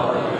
Amen.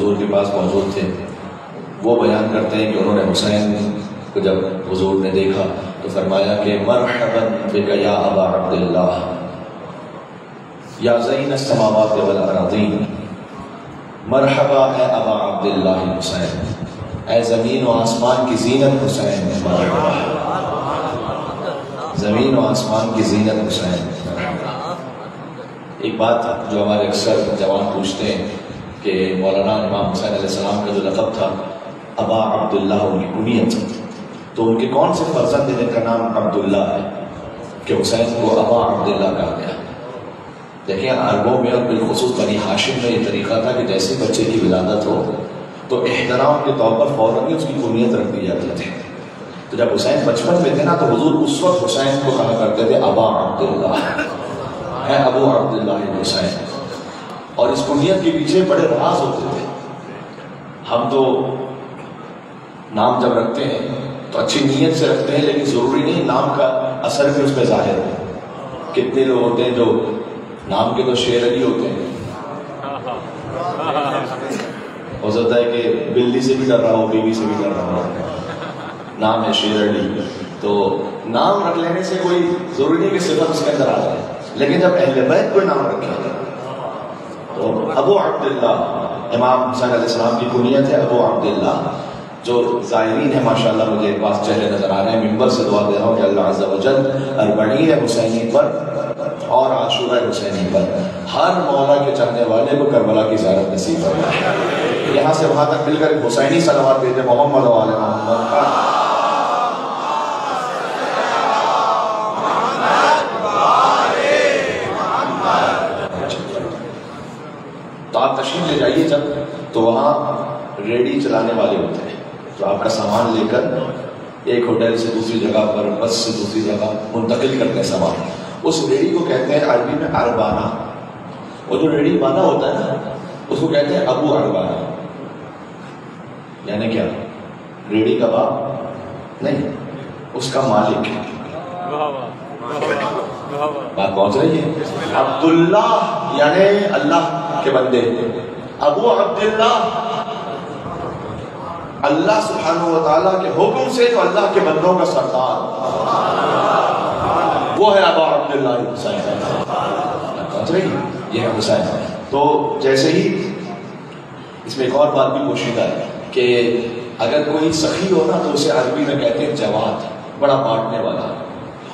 हजूर के पास मौजूद थे। वो बयान करते हैं कि उन्होंने हुसैन को जब हजूर ने देखा तो फरमाया कि, मरहबन बिका या अबा अब्दुल्ला या जैन मरहबा है अबा अब्दुल्ला हुसैन, ए ज़मीन व आसमान की जीनत हुसैन, ज़मीन व आसमान की जीनत हुसैन। एक बात जो हमारे अक्सर जवान पूछते हैं कि मौलाना इमाम हुसैन सलाम का जो लकब था, अबा अब्दुल्ला उनकी कुनियत। तो उनके कौन से फर्जंद जिनका नाम अब्दुल्ला है? कि हुसैन को अबा अब्दुल्ला कहा गया देखिए, अरबों में और बिलखसूस बनी हाशिम में ये तरीका था कि जैसे बच्चे की विलादत हो तो एहतराम के तौर पर फ़ौरन ही उसकी कुनियत रख दी जाती थी। तो जब हुसैन बचपन में थे ना तो हजूर उस वक्त हुसैन को कहा करते थे, अबा अब्दुल्ला है अबू अब्दुल्ला हुसैन। और इस कुनियत के पीछे बड़े राज होते थे। हम तो नाम जब रखते हैं तो अच्छी नीयत से रखते हैं, लेकिन ज़रूरी नहीं नाम का असर भी उस पर ज़ाहिर हो। कितने लोग होते हैं जो नाम के तो शेर अली होते हैं। हो सकता है कि बिल्ली से भी डर रहा हो, बीवी से भी डर रहा हो। नाम है शेर अली। तो नाम रख लेने से कोई ज़रूरी नहीं कि सिफत उसके अंदर आ जाए। लेकिन जब अहले बैत कोई नाम रखे तो अबू अब्दुल्ला, इमाम हुसैन सलाम की कुनियत है अबू अब्दुल्ला। जो ज़ायरीन है, माशाल्लाह, मुझे पास चेहरे नज़र आ रहे हैं। मिंबर से दुआ दे रहा हूँ कि अल्लाह अरबणी है हुसैनी पर और आशूरा हुसैनी पर, हर मौला के चाहने वाले को करबला की ज्यारत नसीब फरमाए यहाँ से वहाँ तक मिलकर हुसैनी सलवार भेजे मोहम्मद वाले मोहम्मद आप ले जाइए जब तो वहाँ रेडी चलाने वाले होते हैं। तो आपका सामान लेकर एक होटल से दूसरी जगह पर बस से दूसरी जगह मुंतकिल करते हैं सामान। उस रेडी को कहते हैं अरबी में अरबाना। वो जो रेडी बाना होता है ना, उसको कहते हैं अबू अरबाना। यानी क्या? रेडी का बाप नहीं, उसका मालिक। बात पहुँच रही है? अब्दुल्ला यानी अल्लाह के बंदे। अबू अब्दुल्ला। अल्लाह सुबहान के हुक्म से तो अल्लाह के बंदों का सरदार। वो है अबा अब्दुल्ला ये है हुसैन तो जैसे ही इसमें एक और बात भी पोशीदा है कि अगर कोई सखी हो ना तो उसे अरबी में कहते हैं जवाद बड़ा बांटने वाला।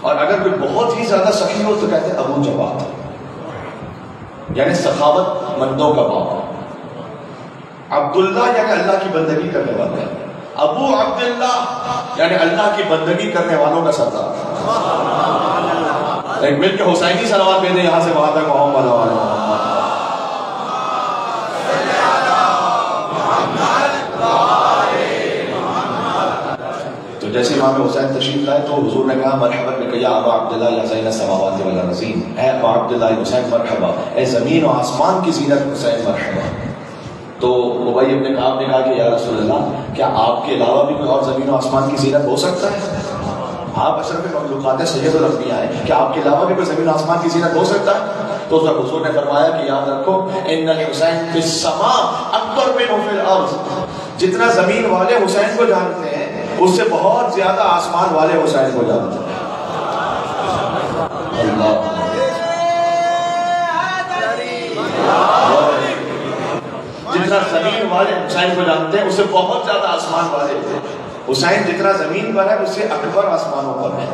और अगर कोई बहुत ही ज़्यादा सखी हो तो कहते हैं अबू जवाद यानी सखावत मंदों का बाप। अब्दुल्ला यानी अल्लाह की बंदगी करने वाले अबू अब्दुल्ला यानी अल्लाह की बंदगी करने वालों का सरदार। एक मिलकर हुसैनी सलवार भेजे यहाँ से वहाँ तक मोहम्मद तो जैसे इमाम हुसैन तशरीफ़ लाए तो हुजूर ने कहा मरहबा में कहा अबा अब्दुल्ला या ज़ैन समावात वाला नज़ीम है अबा अब्दुल्ला हुसैन मरहबा ए ज़मीन और आसमान की जीनत हुसैन मरहबा। तो भाई अपने काम ने कहा कि या रसूलल्लाह क्या आपके अलावा भी कोई और ज़मीन और आसमान की जीनत हो सकता है? आप अशरफ मखलूक़ात सैयद रबिया है क्या आपके अलावा भी कोई ज़मीन आसमान की जीनत हो सकता है। तो उसका हुजूर ने फरमाया कि याद रखो इन हुसैन फिस समा अकबर बिन फिल अर्ज़। जितना ज़मीन वाले हुसैन को जानते हैं उससे बहुत ज़्यादा आसमान वाले हुसैन को जानते हैं। अल्लाह। जितना ज़मीन वाले हुसैन को जानते हैं उससे बहुत ज़्यादा आसमान वाले हुसैन जितना ज़मीन पर है उससे अकबर आसमानों पर है।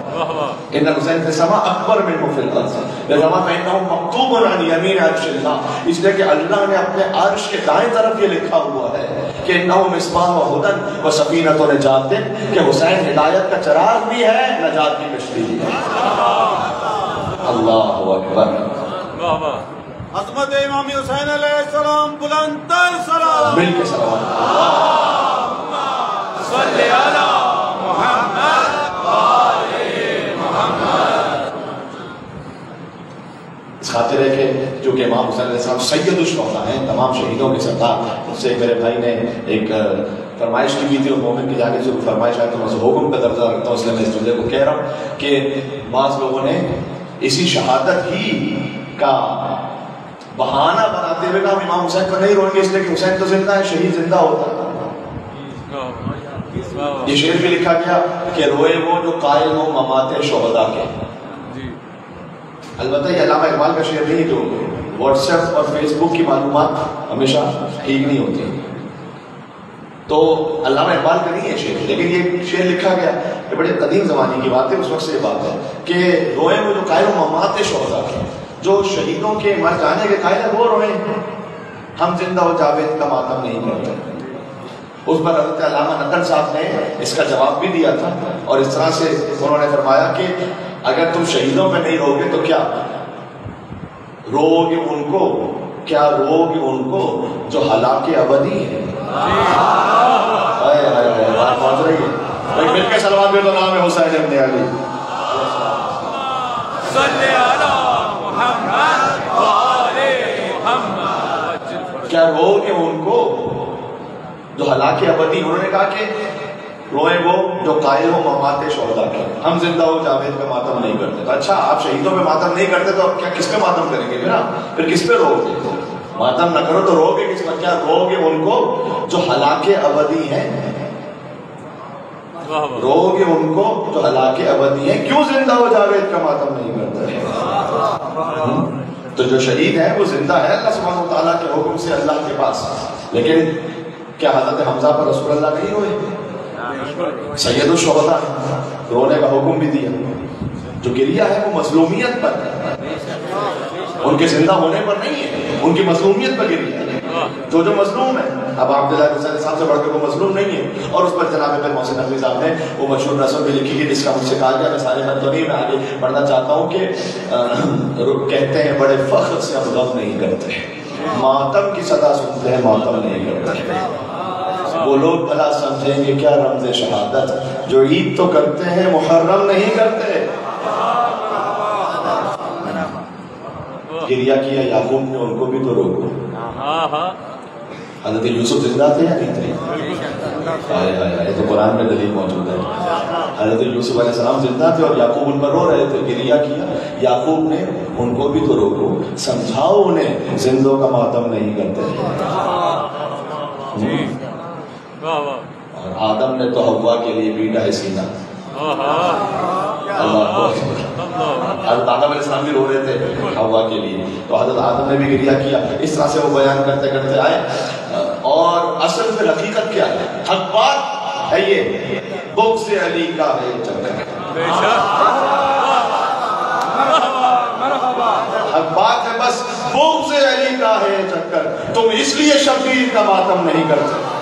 इन हुसैन से समा अकबर में मुफिल मकतूब यमीन अर्शिल्लाह। इसलिए कि अल्लाह ने अपने अर्श के दाएँ तरफ़ ये लिखा हुआ है कि नौ हुदन व सफीनत व नजात कि हुसैन हिदायत का चराग भी है नजात की कश्ती भी है। अल्लाह अकबर। हजमत इमाम हुसैन सलाम बुलंद सलाम। मिल के सलाम खातिर है कि जो कि इमाम हुसैन साहब सैयद उशहदा हैं तमाम शहीदों के सरदार। उससे मेरे भाई ने एक फरमाइश की भी थी और मोमिन की जाने से फरमाइश आए तो मैं हुक्म का दर्जा रखता हूँ इसलिए मैं इस जुमले को कह रहा हूँ कि बाज़ लोगों ने इसी शहादत ही का बहाना बनाते हुए कहा इमाम हुसैन को नहीं रोएँगे इसलिए कि हुसैन तो ज़िंदा है शहीद ज़िंदा होता है। ये शेर भी लिखा गया कि रोए वो जो कायल हो ममाते शोहदा के। अलबत्त ये अलामा इकबाल का शेर नहीं जो व्हाट्सएप और फेसबुक की मालूम हमेशा ठीक नहीं होती। तो अल्लामा इकबाल का नहीं है शेर लेकिन ये शेर लिखा गया ये बड़े कदीम जमाने की बात है उस वक्त से ये बात है कि रोए वो जो कायल ममाते शोहदा के। जो शहीदों के मर जाने के कायल है वो रोए हम ज़िंदा हो जावेद का मातम नहीं करते उस पर हज़रत अलामा साहब ने इसका जवाब भी दिया था और इस तरह से उन्होंने फरमाया कि अगर तुम शहीदों पे नहीं रोगे तो क्या? रोगे उनको? क्या रोगे उनको जो हालाँकि अबदी है? है। भाई मिलकर सलमान तो हुसैन अली। क्या रोगे उनको? जो हालाँकि अबदी उन्होंने कहा कि रोए वो जो कायल हो ममाते शोहदा के। हम ज़िंदा हो जावेद पे मातम नहीं करते। तो अच्छा आप शहीदों पे मातम नहीं करते तो क्या किस पे मातम करेंगे मेरा फिर किस पे रोगे मातम ना करो तो रोगे किस पर? क्या रोगे उनको? जो हलाके अबदी हैं। रोगे उनको जो हलाके अबदी हैं। क्यों ज़िंदा हो जावेद का मातम नहीं करते? तो जो शहीद है, वो ज़िंदा है, अल्लाह सुबह तला के हुक्म से अल्लाह के पास। लेकिन क्या हज़रत हमजा पर रसूल अल्लाह नहीं रोए सैयद शोहदा रोने का हुक्म भी दिया। जो गिरिया है, वो मजलूमियत पर उनके ज़िंदा होने पर नहीं है, उनकी मजलूमियत पर गिरिया जो जो मजलूम है। अब अब्दुल्ला साहब से बढ़कर वो मजलूम नहीं है। और उस पर जनाब फिर मोहसिन नकवी साहब ने वो मशहूर रस्म भी लिखी कि जिसका मुझसे कहा गया, मैं सारे मैं तो नहीं मैं आगे पढ़ना चाहता हूँ कि कहते हैं, बड़े फख्र से हम गम नहीं करते मातम की सदा सुनते हैं, मातम नहीं करते वो लोग भला समझेंगे क्या रमज शहादत। जो ईद तो करते हैं, मुहर्रम नहीं करते गिरिया किया याकूब ने उनको भी तो रोको। हज़रत यूसुफ ज़िंदा थे या नहीं थे? हाय हाय हाय तो कुरान में दलील मौजूद है। हज़रत यूसुफ अलैहिस्सलाम ज़िंदा थे और याकूब उन पर रो रहे थे गिरिया किया याकूब ने उनको भी तो रोको। समझाओ उन्हें जिंदों का मातम नहीं करते। और आदम ने तो हवा के लिए पीटा है सीना। अल्लाह हज़रत आदम भी रो रहे थे हवा के लिए। तो हज़रत आदम ने भी किया, इस तरह से वो बयान करते करते आए। और असल में हकीकत क्या है? है ये बुक से अली का बात है बस से अली का है चक्कर। तुम इसलिए शबीर का मातम नहीं करते।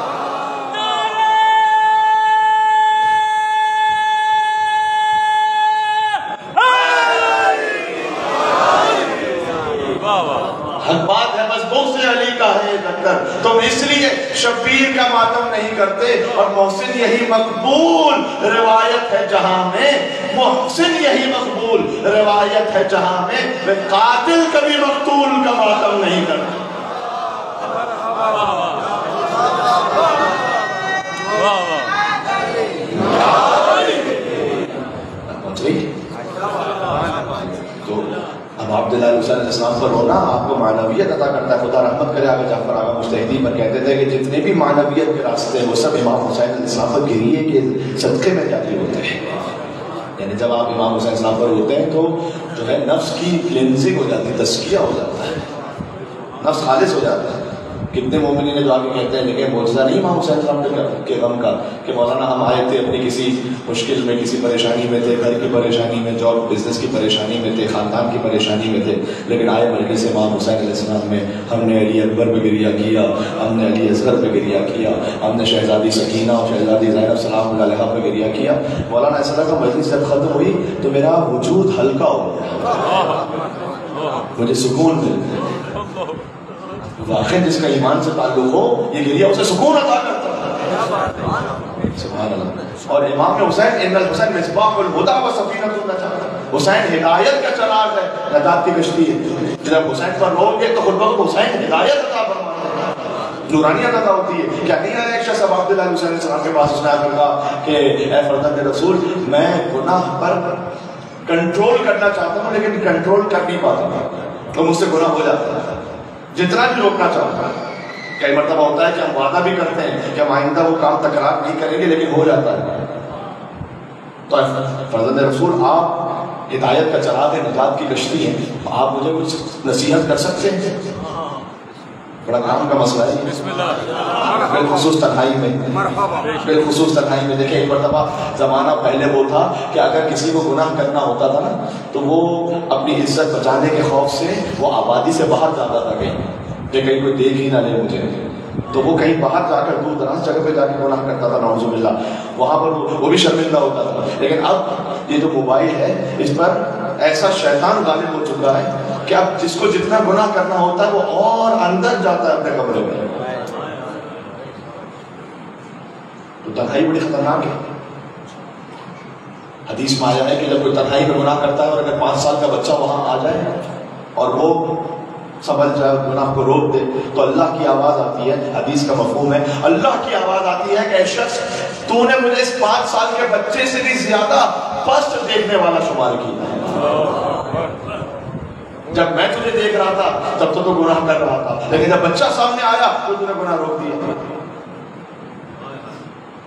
और मोहसिन यही मकबूल रिवायत है जहाँ में, मोहसिन यही मकबूल रिवायत है जहाँ में, वे कातिल कभी मकतूल का मातम नहीं करते। तो अब हुसैन पर होना आपको मानवीयत अदा करता है, खुदा रहमत करे, आगे जाफ़र, आगा मुस्तैदी पर कहते थे कि जितने भी मानवीयत के रास्ते हैं, वो सब इमाम हुसैन पर गिरिए के सदक़े में जाते होते हैं। यानी जब आप इमाम हुसैन पर होते हैं तो जो है नफ्स की क्लिनजिंग हो जाती है, तस्किया हो जाता है, नफ्स खालिश हो जाता है। कितने मोमिनी ने जो आगे कहते हैं, लेकिन मौजूदा नहीं इमाम हुसैन साहब के गम का, कि मौलाना हम आए थे अपनी किसी मुश्किल में, किसी परेशानी में थे, घर की परेशानी में जॉब बिज़नेस की परेशानी में थे, ख़ानदान की परेशानी में थे, लेकिन आए मरके से इमाम हुसैन में हमने अली अकबर पर गिरिया किया, हमने अली असगर पर गिरिया किया, हमने शहजादी सकीना और शहजादी जैनब सलाम पे गिरिया किया। मौलाना ऐसा का मजलिस जब ख़त्म हुई तो मेरा वजूद हल्का हो गया। मुझे सुकून मिल गया। वाकई जिसका ईमान से ताल्लुक हो ये गिरिया उसे सुकून अता करता है। और इमाम हुसैन हुसैन मिसबाहुल हुदा व सफीनतुन नजात हुसैन हिदायत का चराग है नजात की कश्ती है। जब हुसैन पर रोगे तो खुद हुसैन हिदायत अता फरमाते नूरानियत अदा होती है। क्या नहीं आया एक शख्स अब हुसैन सलाम के पास उसने आकर कहा कि ए रसूल मैं गुनाह पर कंट्रोल करना चाहता हूँ लेकिन कंट्रोल कर नहीं पाता। तो मुझसे गुनाह हो जाता है। जितना भी रोकना चाहता है, कई मरतबा होता है कि हम वादा भी करते हैं कि हम आइंदा वो काम तकरार नहीं करेंगे, लेकिन हो जाता है। तो फर्जंद रसूल, आप हिदायत का चला दे, निजात की कश्ती है। आप मुझे कुछ नसीहत कर सकते हैं? बड़ा काम का मसला है। बिलखसूस तन्हाई में। बिलखसूस तन्हाई में। देखिए, एक मरतबा जमाना पहले वो था कि अगर किसी को गुनाह करना होता था ना तो वो अपनी इज़्ज़त बचाने के खौफ से वो आबादी से बाहर जाता था कहीं। कि कहीं कोई देख ही ना ले मुझे। तो वो कहीं बाहर जाकर दूर दराज जगह पे जाकर गुनाह करता था नौजुबिल्ला वहाँ पर वो भी शर्मिंदा होता था। लेकिन अब ये जो मोबाइल है, इस पर ऐसा शैतान गालिब हो चुका है कि अब जिसको जितना गुना करना होता है, वो और अंदर जाता है अपने कमरे में। तो तन्हाई बड़ी खतरनाक है। हदीस में आया है कि जब कोई तन्हाई में गुनाह करता है और अगर पाँच साल का बच्चा वहाँ आ जाए और वो समझ जाए, गुनाह को रोक दे तो अल्लाह की आवाज़ आती है। हदीस का मफहूम है, अल्लाह की आवाज़ आती है कि शख्स, तूने मुझे इस पाँच साल के बच्चे से भी ज़्यादा स्पष्ट देखने वाला शुमार किया। जब मैं तुझे देख रहा था, तब तो तू गुनाह कर रहा था। लेकिन जब बच्चा सामने आया तो तूने गुनाह रोक दिया।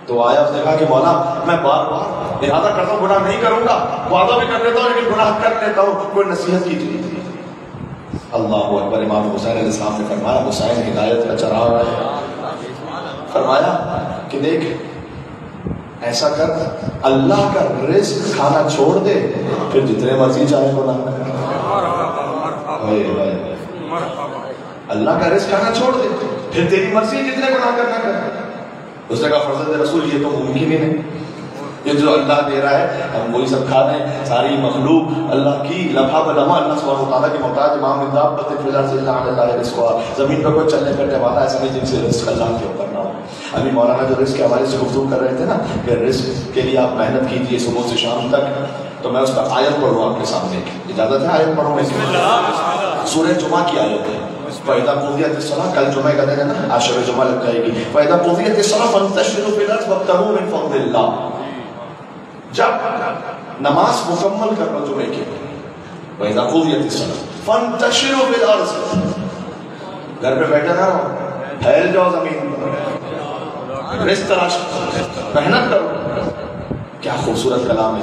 तो आया, उसने कहा कि मौला, मैं बार बार इरादा करता हूँ, गुनाह नहीं करूँगा। वादा भी कर लेता हूँ, लेकिन गुनाह कर लेता हूँ। कोई नसीहत कीजिए अल्लाह अकबर, इमाम हुसैन इस्लाम ने फरमाया, हुसैन, हिदायत का चराग है। फरमाया कि देख, ऐसा कर, अल्लाह का रिस्क खाना छोड़ दे, फिर जितने मर्ज़ी चाहे गुनाह कर। अल्लाह का रिस्क खाना छोड़ दे। फिर तेरी मर्ज़ी जितने गुनाह करना कर। उसने कहा फर्जंद रसूल ये तो मुमकिन ही नहीं। ये जो अल्लाह दे रहा है हम वही सब खा रहे हैं सारी मखलूक अल्लाह की लफा बलमा अल्लाह सुबहान तआला की मोहताज इमाम ज़मीन पर कोई चलने फिरने वाला ऐसा नहीं जिनसे रिस्क अल्लाह के ऊपर ना हो। अभी मौलाना जो रिस्क के हवाले से गुफ्तू कर रहे थे ना कि रिस्क के लिए आप मेहनत कीजिए सुबह से शाम तक। तो मैं उसका आयत पढ़ूँ आपके सामने। इजाज़त है आयत पढ़ूँ सूर्य जुमा की आयत है। सलाह, कल का दिन है ना? आज शब जुमा लग जाएगी। जब नमाज़ मुकम्मल कर लो जुमे की सलाह। घर पे बैठे ना रहो। फैल जाओ ज़मीन। पर मेहनत करो। क्या खूबसूरत कलाम है।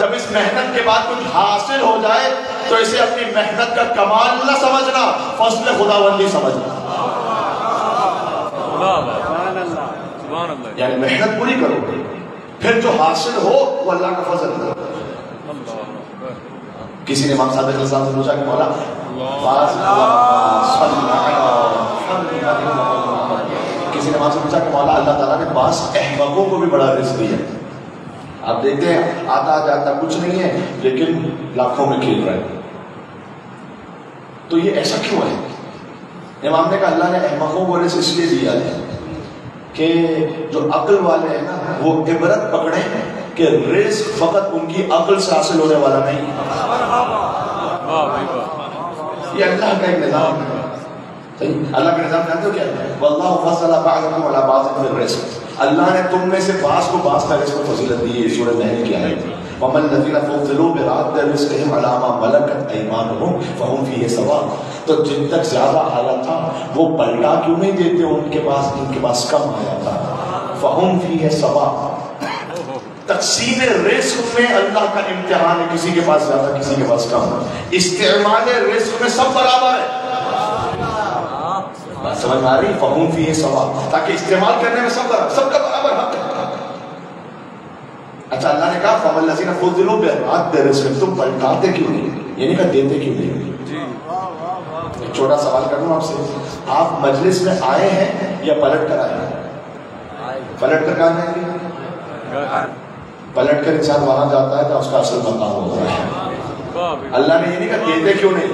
जब इस मेहनत के बाद कुछ हासिल हो जाए तो इसे अपनी मेहनत का कमाल न समझना फ़सल खुदाबंदी समझना। यानी मेहनत पूरी करो फिर जो हासिल हो वो अल्लाह का फजल हो किसी ने इमाम सादिक साहब से पूछा कि मौला किसी ने इमाम से पूछा कि मौला अल्लाह ताला ने बास अहमकों को भी बड़ा रिस्क दिया। आप देखते हैं, आता जाता कुछ नहीं है, लेकिन लाखों में खेल रहा है। तो ये ऐसा क्यों है? इमाम ने कहा, अल्लाह ने अहमकों को रिस्क इसलिए दिया है कि जो अक्ल वाले हैं ना, वो इबरत पकड़े कि रिस्क फकत उनकी अकल से हासिल होने वाला नहीं। ये अल्लाह का एक निज़ाम है। अल्लाह का निज़ाम जानते हो क्या? है वल्लाहु बअदकुम अला बाज़िन रिस्क अल्लाह ने तुम में से बास को बास का रिस्क फजीलत दी है सूरह महल की आयत वमन लज़ीना फुज़िलू बिराद रिस्कहिम अला मा मलकत अयमानुहुम फहुम फीहि सवा। तो जिन तक ज़्यादा आया था, वो पलटा क्यों नहीं देते? उनके पास, इनके पास कम आया था। फहुम फीहि सवा। तकसीम रिस्क में अल्लाह का इम्तिहान है, किसी के पास ज़्यादा, किसी के पास कम। इस्तेमाल रिस्क में सब बराबर है। समझ में आ रही? फहूम फ़ी है सवा ताकि इस्तेमाल करने में सब सबका बराबर हक है। अच्छा अल्लाह ने कहा फमल लसीना खुद दिलो रिस्क। तुम पलटाते क्यों नहीं? ये नहीं कहा देते क्यों नहीं? एक छोटा सवाल कर लूँ आपसे। आप मजलिस में आए हैं या पलट कर आए हैं? पलट कर कहा जाएँगे? पलट कर इंसान वहाँ जाता है तो उसका असल मकाम होता है। अल्लाह ने ये नहीं कहा देते क्यों नहीं?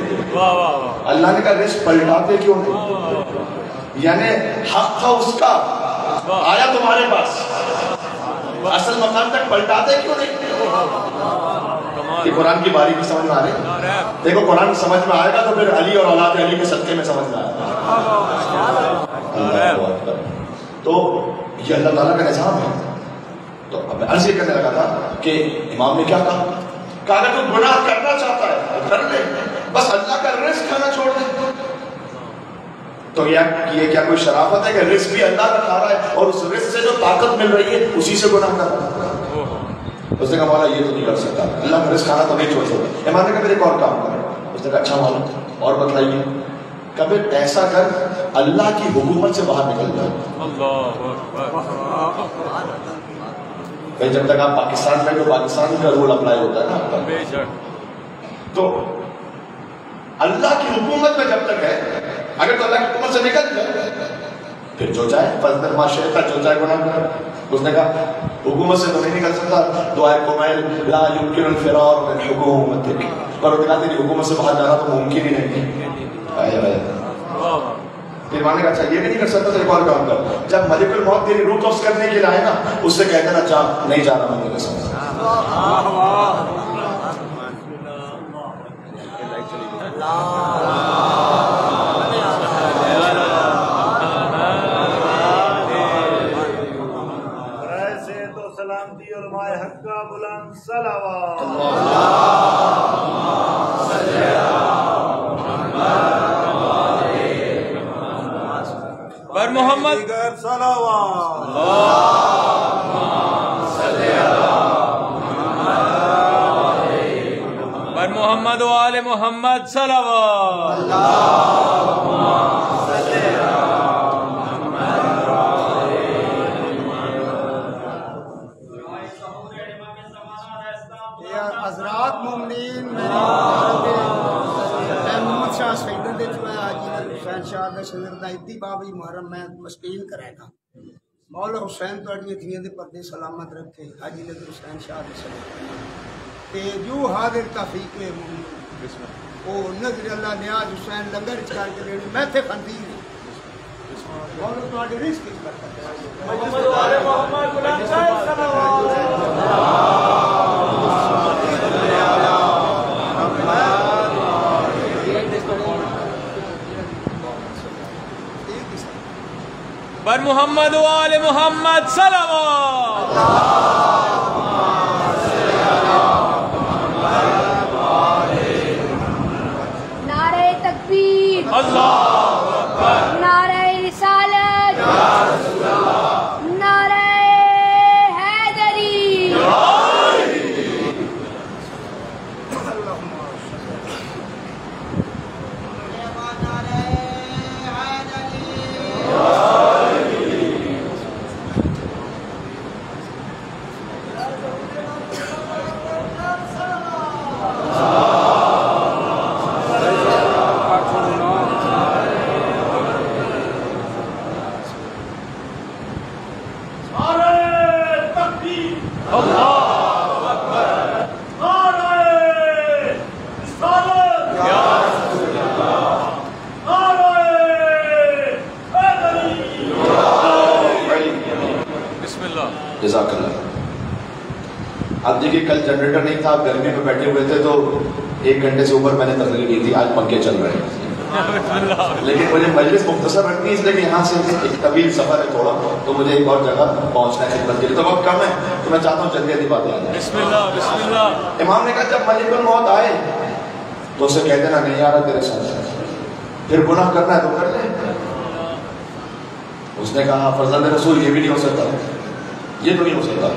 अल्लाह ने कहा रिस्क पलटाते क्यों नहीं? यानी हक था उसका। आया तुम्हारे पास। असल मकान तक पलटाते क्यों नहीं? ये कुरान की बारी बारीकी समझ में आ रही देखो कुरान समझ में आएगा तो फिर अली और औलाद अली के सदके में समझ में आएगा। तो ये अल्लाह ताला का निज़ाम है। तो अब अर्ज़ करने लगा था कि इमाम ने क्या कहा? अगर तू गुनाह करना चाहता है। कर ले बस अल्लाह का रिस्क खाना छोड़ दे। तो या ये क्या कोई शराफत है कि रिस्क भी अल्लाह का खा रहा है और उस रिस्क से जो ताकत मिल रही है, उसी से गुनाह कर उसने कहा, मौला, ये तो नहीं कर सकता। अल्लाह का रिस्क खाना तो नहीं छोड़ सकता। इमाम ने कहा फिर एक और काम कर। उसने कहा अच्छा मालूम और बताइए, कभी ऐसा कर अल्लाह की हुकूमत से बाहर निकल अल्लाह। भाई जब तक आप पाकिस्तान में तो पाकिस्तान का रूल अप्लाई होता है ना आपका। तो अल्लाह की हुकूमत में जब तक है अगर तो अल्लाह की हुकूमत से निकल जाए फिर जो चाहे फजल माशे का जो चाहे गुनाह करे। उसने कहा हुकूमत से तो नहीं निकल सकता। दुआए कुमैल ला युमकिन फिरार मिन हुकूमतिक। पर तेरी हुकूमत से बाहर जाना तो मुमकिन ही नहीं है। फिर माने का अच्छा ये भी नहीं कर सकता तेरे को काम कर। जब मलिकुल मौत तेरी रूह कब्ज करने के लिए आए ना, उससे कह देना चाह नहीं जा रहा, मैं तेरे साथ मोहम्मद वाले मोहम्मद सलावा यार हजरात मुमनीन मेरी मैं मोहम्मद शाह शहीद दे चुका हाजी हुसैन शाह ਦੇ ਸ਼ਗਿਰ ਦਾ ਇੱਦੀ ਬਾਬੀ ਮੁਹਰਮ ਮੈਂ ਮਸਕੀਨ ਕਰਾਂਗਾ ਮੌਲਾ ਹੁਸੈਨ ਤੁਹਾਡੀਆਂ ਧੀਆਂ ਦੇ ਪਰਦੇ ਸਲਾਮਤ ਰੱਖੇ ਹਾਜੀ ਨਜ਼ਰ ਹੁਸੈਨ ਸ਼ਾਹ ਦੇ ਸ਼ਗਿਰ ਤੇ ਜੋ ਹਾਜ਼ਰ ਤਫੀਕ ਹੈ ਮੁਮਨੀਨ ਉਹ ਨਜ਼ਰ ਅੱਲਾ ਨਿਆਜ਼ ਹੁਸੈਨ ਲੰਗਰ ਚ ਕਰਕੇ ਦੇਣੀ ਮੈਂ ਤੇ ਫੰਦੀ ਮੌਲਾ ਤੁਹਾਡੀ ਰਿਜ਼ਕ ਇਸ ਕਰਤਾ एक ही साथ पर मोहम्मद वाले मोहम्मद सलावा Allah. हुए थे तो एक घंटे से ऊपर मैंने तकलीफ़ की थी आज पंखे चल रहे हैं। लेकिन मुझे मजलिस मुख्तसर रखनी इसलिए कि यहाँ से एक तवील सफ़र है थोड़ा तो मुझे एक और जगह पहुँचना है खिदमत के लिए। तो वक्त कम है तो मैं चाहता हूँ जल्दी जल्दी बातें आ जाए। बिस्मिल्लाह बिस्मिल्लाह। इमाम ने कहा जब मलिकुल मौत आए तो उसे कहते ना नहीं आ रहा तेरे साथ। फिर गुनाह करना है तो कर ले। उसने कहा फजल रसूल ये भी नहीं हो सकता। ये तो नहीं हो सकता।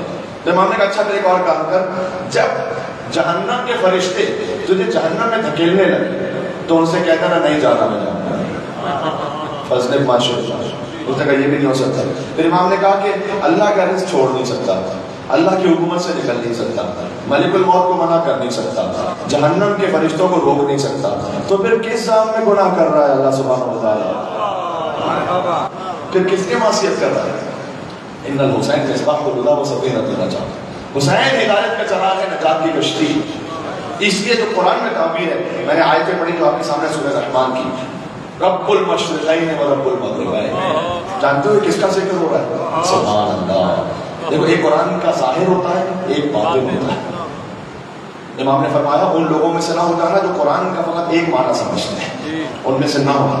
तो इमाम ने कहा अच्छा फिर एक और काम कर। जब जहन्नम के फरिश्ते, तुझे जहन्नम में धकेलने लगे। तो उनसे कहता ना नहीं जाना, मैं फजल उसने कहा ये भी नहीं हो सकता। फिर इमाम ने कहा कि अल्लाह का रिस्क छोड़ नहीं सकता। अल्लाह की हुकूमत से निकल नहीं सकता। मलिकुल मौत को मना कर नहीं सकता। जहन्नम के फरिश्तों को रोक नहीं सकता। तो फिर किस जाम में गुनाह कर रहा है अल्लाह सुबह फिर किसके मासीत कर रहा है? इन हुसैन मिसबाह को खुदा वो सफ़ेद देना चाहता हुसैन हिदायत का चराग है नजात की कश्ती इसलिए जो कुरान में ताबीर है। मैंने आयतें पढ़ी तो आपके सामने सूरह रहमान की। रब्बुल मशरिकैन व रब्बुल मगरिबैन। जानते हो किसका ज़िक्र हो रहा है? सुभान अल्लाह देखो, एक कुरान का ज़ाहिर होता है, एक बातिन होता है। इमाम ने फरमाया, उन लोगों में से ना होता ना जो कुरान का फकत एक माना समझते हैं। उनमें से ना होना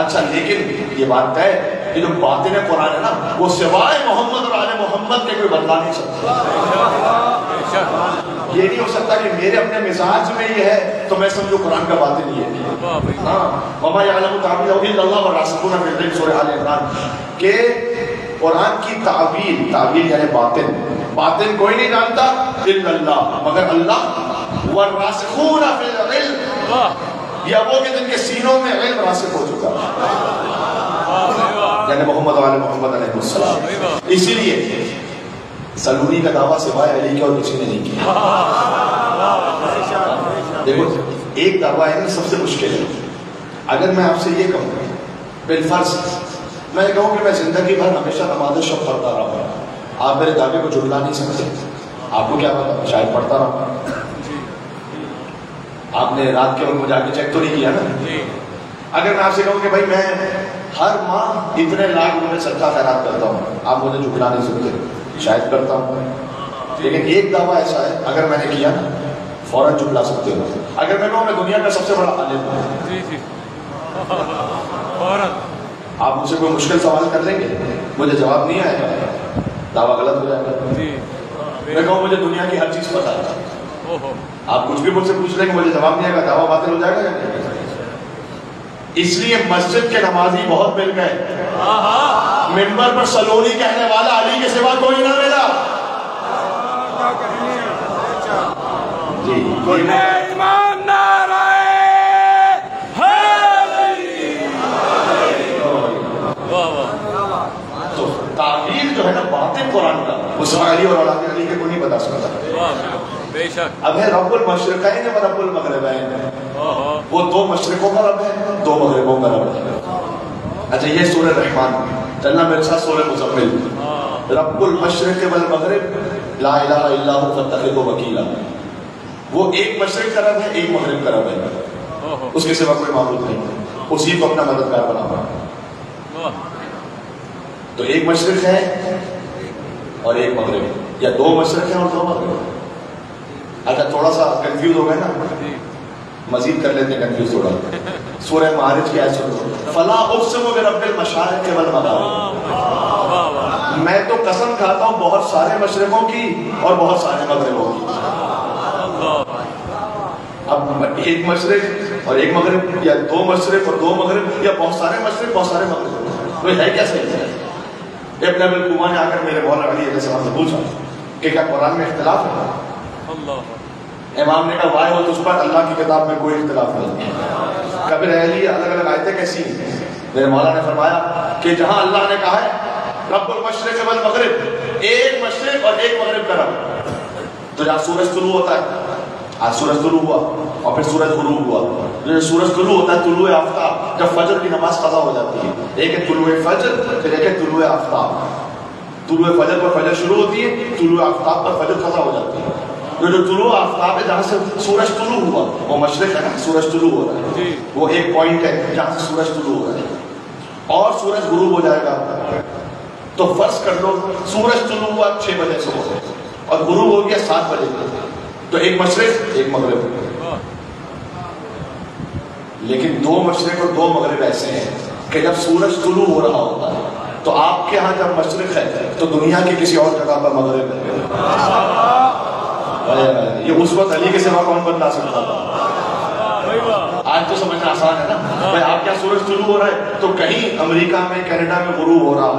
अच्छा लेकिन ये बात तय ये जो बातें है कुरान है ना, वो सिवाय मोहम्मद और आले मोहम्मद के कोई बदला नहीं सकता। ये नहीं हो सकता कि मेरे अपने मिजाज में ये है तो मैं समझू कुरान का बातें नहीं है। हाँ आल इमरान, के कुरान की तावील तावील यानी बातिन बातिन कोई नहीं जानता, इल्लल्लाह, मगर अल्लाह, व रासिखून फिल इल्म वाह या वो के जिनके सीनों में इल्म रासिख हो चुका। यानी मोहम्मद वाले मोहम्मद। इसीलिए सलूनी का दावा सिवाय अली के और किसी ने नहीं किया। देखो एक दावा है ना सबसे मुश्किल है। अगर मैं आपसे ये कहूँ बिलफर्ज मैं कहूँ कि मैं ज़िंदगी भर हमेशा नमाज़ शब पढ़ता रहा हूँ। आप मेरे दावे को जुड़ला नहीं सकते। आपको क्या पता? शायद पढ़ता रहा आपने रात के वक्त मुझे आके चेक तो नहीं किया ना? अगर मैं आपसे कहूँ कि भाई मैं हर माह इतने लाख रुपए सदका खैरात करता हूँ। आप मुझे झुकला नहीं सकते। शायद करता हूँ लेकिन एक दावा ऐसा है अगर मैंने किया ना फ़ौरन झुकला सकते हो। अगर मैं कहूँ मैं दुनिया का सबसे बड़ा आलिम हूँ। आप मुझसे कोई मुश्किल सवाल कर लेंगे? मुझे जवाब नहीं आएगा। दावा गलत हो जाएगा। मैं कहूँ मुझे दुनिया की हर चीज़ पता है। आप कुछ भी मुझसे पूछ लेंगे मुझे जवाब नहीं आएगा। दावा बातिल हो जाएगा या नहीं? इसलिए मस्जिद के नमाजी बहुत मिल गए। हाँ हाँ पर सलोनी कहने वाला अली के सिवा कोई ना मिला। जी तो ताबीर जो है ना बातें कुरान का। उसमें अली और औलाद अली के को नहीं बता सकता बेशक। अब है रब्बुल मशरकैन व रब्बुल मगरिबैन। ओहो वो दो मशरकों का रब है दो मगरबों का रब है। अच्छा ये सूरह रहमान। चलना मेरे साथ सूरह मुजम्मिल। रब्बुल मशरक वल मगरिब ला इलाहा इल्ला हु फत्तखिज़हु वकीला। वो एक मशरक का रब है एक मगरिब का रब है। उसके सिवा कोई मामूल नहीं। उसी को अपना मददगार बना है। वाह। तो एक मशरक है और एक मगरिब। या दो मशरक है और दो मगरिब। अच्छा थोड़ा सा कंफ्यूज हो गए ना? मजीद कर लेते हैं कंफ्यूज थोड़ा सूरह मारिज की आयत सुनो। फला उक़सिमु बिरब्बिल मशारिक़ वल मगारिब मैं तो कसम खाता हूँ बहुत सारे मशरकों की और बहुत सारे मगरबों की। अब एक मशरक और एक मगरब, या दो मशरक और दो मगरब, या बहुत सारे मशरक, बहुत सारे मगरब। तो है क्या सही? इब्न अबुल कुमा ने आकर मेरे मौला अली सलाम से पूछा कि क्या कुरान में इख्तिलाफ है? इमाम ने कहा, वाह हो तुझ पर अल्लाह की किताब में कोई इख्तिलाफ नहीं कभी रह अलग अलग आयतें कैसी मेरे मौला ने फरमाया कि जहाँ अल्लाह ने कहा है, रब्बुल मशरिक वल मगरिब एक मशरिक और एक मगरिब का रब। तो जहाँ सूरज तुलू होता है, आज सूरज तुलू हुआ और फिर सूरज गुरूब हुआ। तो जब सूरज तुलू होता है, तुलू आफ्ताब जब फजर की नमाज़ कजा हो जाती है। एक है तुलू फजर, फिर एक है तुलू आफ्ताब तुलू फजर पर फजर शुरू होती है, तुलू आफ्ताब पर फजर कजा हो जाती है। तो जो तुलू आफ्ताब है जहाँ से सूरज तुलू हुआ। वो मशरक है ना सूरज तुलू हो रहा है। वो एक पॉइंट है जहाँ से सूरज तुलू हो रहा है। और सूरज गुरूब हो जाएगा तो फ़र्ज़ कर लो सूरज तुलू हुआ छह बजे सुबह। और गुरूब हो गया सात बजे। तो एक मशरक एक मगरब। लेकिन दो मशरक और दो मगरब ऐसे हैं कि जब सूरज तुलू हो रहा होता है तो आपके यहाँ जब मशरक है तो दुनिया की किसी और जगह पर मगरब है। ये उस वक्त अली के सिवा कौन बदला सकता था आज तो समझना आसान है ना भाई आप क्या सूरज शुरू हो रहा है तो कहीं अमेरिका में कनाडा में गुरु हो रहा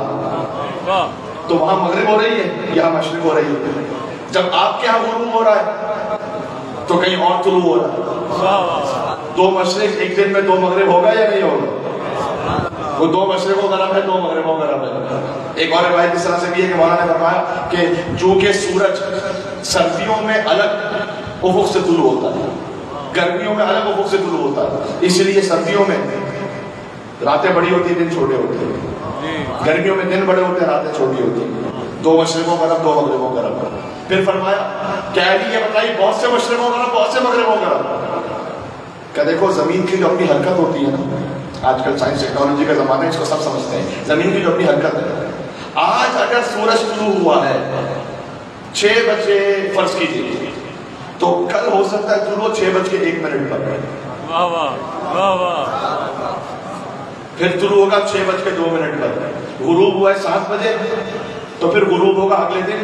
है तो वहाँ मगरब हो रही है यहाँ मशरक हो रही है जब आपके यहाँ गुरूब हो रहा है तो कहीं और शुरू हो रहा है दो मशरक एक दिन में दो मगरब होगा या नहीं होगा वो दो मशरकों रब है दो मगरबों रब है एक और रिवायत इस तरह से भी है कि मौलाना ने फरमाया कि चूँकि सूरज सर्दियों में अलग उफुक से तुलू होता है। गर्मियों में अलग उफुक से तुलू होता है। इसलिए सर्दियों में रातें बड़ी होती हैं, दिन छोटे होते हैं। गर्मियों में दिन बड़े होते हैं, रातें छोटी होती हैं। दो मशरकों रब, दो मगरबों रब। फिर फरमाया, क्या अली ये बताइए, बहुत से मशरकों रब, बहुत से मगरबों रब। क्या देखो, ज़मीन की जो अपनी हरकत होती है ना, आजकल साइंस टेक्नोलॉजी का जमाना है, इसको सब समझते हैं। ज़मीन की जो अपनी हरकत है। आज अगर सूरज शुरू हुआ है छह बजे फ़र्ज़ कीजिए। तो कल हो सकता है शुरू छह बज के एक मिनट पर वाह वाह वाह वाह। फिर शुरू होगा छह बज के दो मिनट पर गुरूब हुआ है सात बजे तो फिर गुरूब होगा अगले दिन।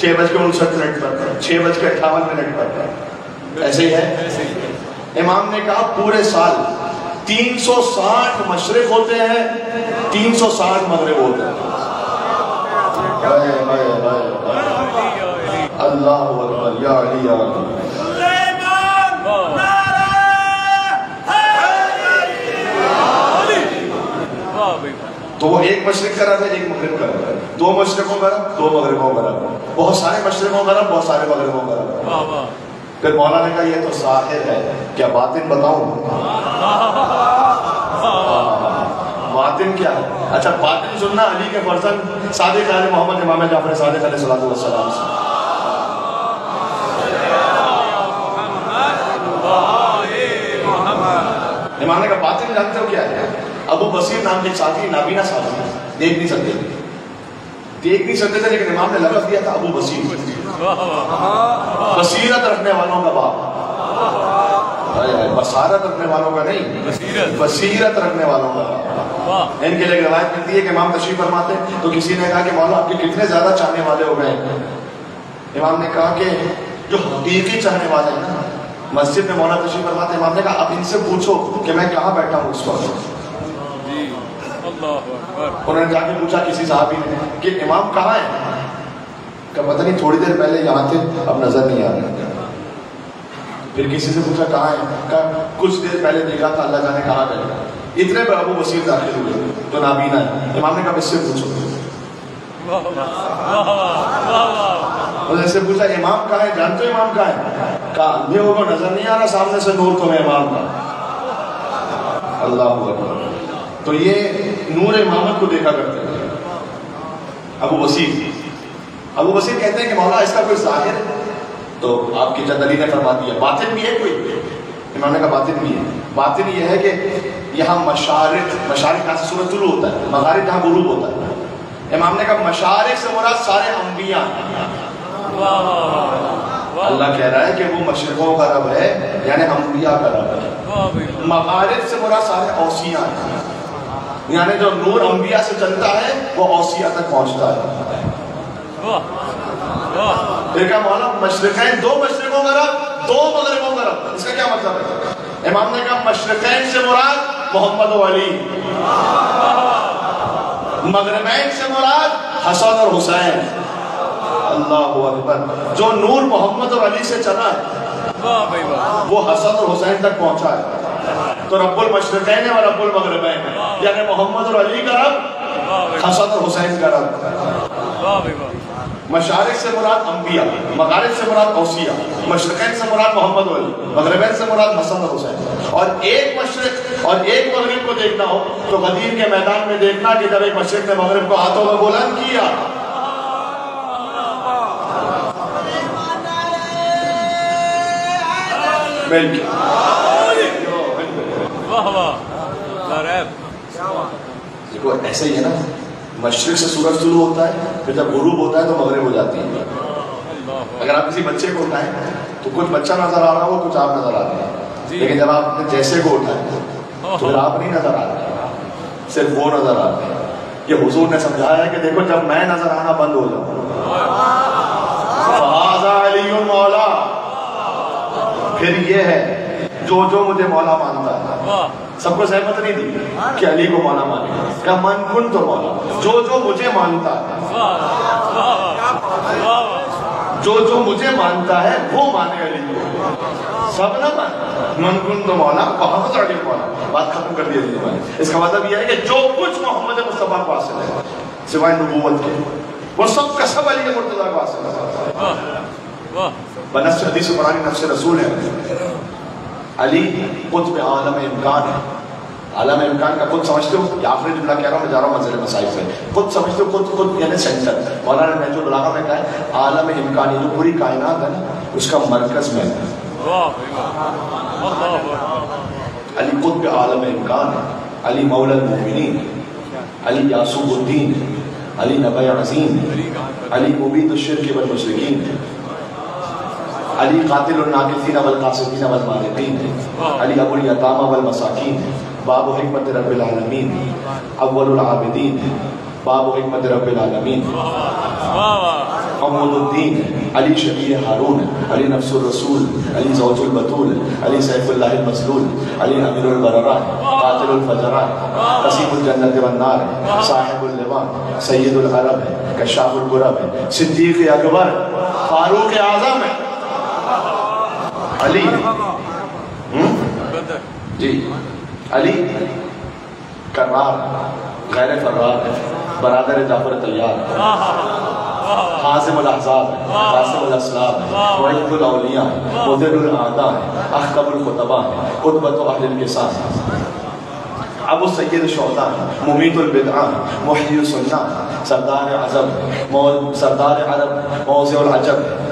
छह बज के उनसठ मिनट पर छह बज के अट्ठावन मिनट पर ऐसे ही है। इमाम ने कहा पूरे साल 360 मशरक होते हैं 360 मगरब होते हैं। अल्लाह अकबर या अली या अली वाह भाई तो वो एक मशरक कर रहा था एक मगरब कर रहा था। दो मशरकों गरब दो मगरबों गरब बहुत सारे मशरकों गरब बहुत सारे मगरबों गरब वाह वाह। फिर मौलाना ने कहा ये तो साहिर है क्या बातिन बताऊँ? बातिन क्या? है अच्छा बातिन सुनना अली के फर्जन सादिक आल मोहम्मद इमाम जाफ़र सादिक वस्सलाम से। इमाम ने कहा बातिन जानते हो क्या है? अबू बसीर नाम के साथी नाबीना साथी देख नहीं सकते। थे देख नहीं सकते थे लेकिन इमाम ने लफ्ज दिया था अबू बसीर। बसीरत रखने वालों का बाप। बसारत रखने वालों का नहीं। बसीरत। रखने वालों का इनके लिए रवायत मिलती है कि इमाम तशरीफ़ फरमाते तो किसी ने कहा कि मौला आपके कितने ज़्यादा चाहने वाले हो गए इमाम ने कहा कि जो हकीकी चाहने वाले हैं ना मस्जिद में मौला तशरीफ़ फरमाते इमाम ने कहा अब इनसे पूछो कि मैं कहाँ बैठा हूँ इस वक्त। उन्होंने जाके पूछा किसी साहबी ने कि इमाम कहाँ है? का पता नहीं थोड़ी देर पहले यहाँ थे अब नज़र नहीं आ रहे। फिर किसी से पूछा कहाँ है? कहा कुछ देर पहले देखा था अल्लाह जाने कहाँ गए। इतने पर अबू वसीर दाखिल हुए तो नाबीना है। इमाम ने कहा इससे पूछो। वाह वाह वाह वाह वाह वाह और ऐसे पूछा इमाम कहाँ है? जानते हो इमाम कहाँ है? कहा अंधे को नज़र नहीं आ रहा, सामने से नूर तुम्हें इमाम का अल्लाह तो ये नूर इमामत को देखा करते थे अबू वसीर अबू वसीर कहते हैं कि, मौला, इसका कोई ज़ाहिर तो आपकी अली ने फरमा दिया, बातिन भी है कोई? इमाम ने कहा, बातिन भी है। बातिन ये है कि यहाँ मशारिक मशारिक कहाँ से? सूरज तुलू होता है। मगारिब जहाँ गुरूब होता है। इमाम ने कहा, मशारिक से मुराद सारे अम्बिया अल्लाह कह रहा है कि वो मशरकों का रब है, यानी अम्बिया का रब है। मगारिब से मुराद सारे औसिया यानी जो नूर अम्बिया से चलता है, वो औसिया तक पहुँचता है। क्या मौला, मशरकैन दो मशरकों का रब, दो मगरबों का रब। इसका क्या मतलब है? इमाम ने कहा, मशरकैन से मुराद मोहम्मद अली मगरबैन से मुराद हसन और हुसैन। अल्लाह अकबर। जो नूर मोहम्मद और अली से चला है वो हसन और हुसैन तक पहुँचा है। तो रब्बुल मशरकैन है और रब्बुल मगरबैन है। यानी मोहम्मद और अली का रब हसन और हुसैन का रब। मशारिक से मुराद अम्बिया मगारिब से मुराद औसिया मशरकैन से मुराद मोहम्मद अली मगरबैन से मुराद हसन और हुसैन। और एक मशरक और एक मगरिब को देखना हो तो गदीर के मैदान में देखना कि जब एक मशरक ने मगरिब को हाथों में बुलंद किया वाह वाह। देखो ऐसे ही है ना मशरक से सूरज शुरू होता है फिर जब गुरूब होता है तो मगरिब हो जाती है। अगर आप किसी बच्चे को उठाएँ तो कुछ बच्चा नज़र आ रहा हो कुछ आप नज़र आ रहे हैं। लेकिन जब आप जैसे को उठाए तो फिर आप नहीं नज़र आ रहे सिर्फ़ वो नज़र आ रहे हैं। ये हुजूर ने समझाया कि देखो जब मैं नज़र आना बंद हो जाऊँ। मौला फिर ये है जो जो मुझे मौला मानता है सबको सहमत नहीं दी कि अली को मौला माने। का मन कुन तो मौला। जो जो मुझे मानता है जो जो मुझे मानता है वो माने अली। को सब ना मान। मन कुन तो मौला मोहम्मद अली मौला। बात खत्म कर दिया अली ने इसका मतलब यह है कि जो कुछ मोहम्मद मुस्तफ़ा को हासिल है सिवाय नबूवत के वो सब का सब अली के मुर्तजा को हासिल है। बनस हदीस कुरानी नफ्स रसूल है। अली कुतब आलम इम्कान है। आलम इम्कान का खुद समझते हो? या आखिरी जुमला कह रहा हूँ, मैं जा रहा हूँ मंजिल मसाइफ पे खुद समझते हो? खुद खुद यानी सेंटर। मौलाना ने जो बलागा में कहा है, आलम इम्कान जो पूरी कायनात है ना, उसका मरकज में है। अली कुतब आलम इम्कान है। अली मौला मोमिनीन अली यासूबुद्दीन अली नबी अजीम अली मुबीद शिरक वल मुशरिकीन अली कातिल नाकिसीन वल कासिदीन वल मालिकीन अली अबुल यतामा वल मसाकीन बाब हिकमत रब्बिल आलमीन अव्वलुल आबिदीन बाब हिकमत रब्बिल आलमीन वाह वाह। अमोदुद्दीन अली शबी हारून अली नफ्सुल रसूल अली जौजुल बतूल अली सैफुल्लाह मसलूल अली अमीरुल बररा कातिलुल फजरा कसीमुल जन्नत वन्नार साहिबुल लिवान सैयदुल अरब है। कशाफुल कुरब है। सिद्दीक अकबर फारूक आज़म है। अली। हम्म? जी। अली करार गैर फरार है बरादर जाफ़र तैयार हाजिम अहजाब के साथ अबू सैयद शौदा है, मुमीतुल बिदआ है मुहय्यिस सुन्ना सरदार अजब सरदार अरब मौज़िउल अजब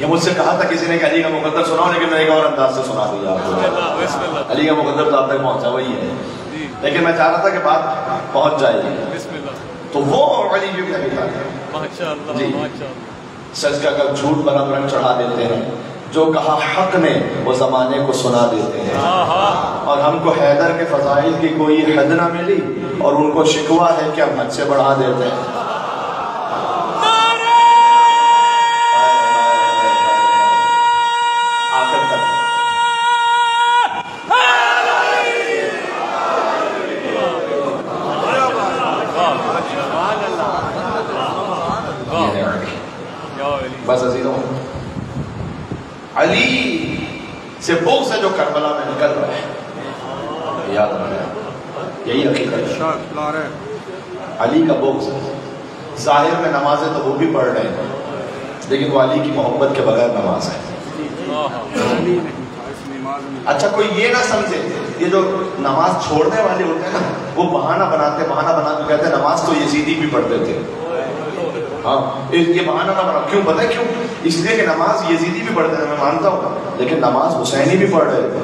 ये मुझसे कहा था किसी ने कि अली का मुकद्दर सुनाओ लेकिन मैं एक और अंदाज से सुना दिया आपको। अली का मुकद्दर तो आप तक पहुँचा वही है। लेकिन मैं चाह रहा था कि बात पहुँच जाएगी तो वो अली जो था जी। सच का अगर झूठ बना रंग चढ़ा देते हैं। जो कहा हक ने वो जमाने को सुना देते हैं। और हमको हैदर के फजाइल की कोई हद ना मिली और उनको शिकवा है कि हम हद से बढ़ा देते हैं। अली का बोझ ज़ाहिर में नमाजें तो वो भी पढ़ रहे हैं। लेकिन वो अली की मोहब्बत के बगैर नमाज़ है। अच्छा कोई ये ना समझे, ये जो नमाज़ छोड़ने वाले होते हैं ना, वो बहाना बनाते, बहाना बना के कहते हैं, नमाज़ तो यजीदी भी पढ़ते थे हाँ। ये बहाना ना बना, क्यों, पता है क्यों? इसलिए कि नमाज़ यजीदी भी पढ़ते थे मैं मानता हूँ। लेकिन नमाज़ हुसैनी भी पढ़ रहे थे